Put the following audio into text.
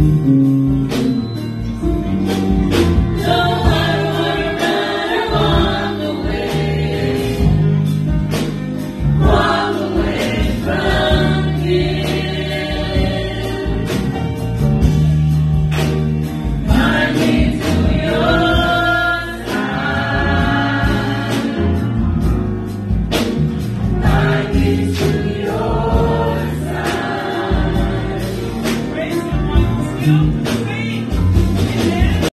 Mm-hmm. you.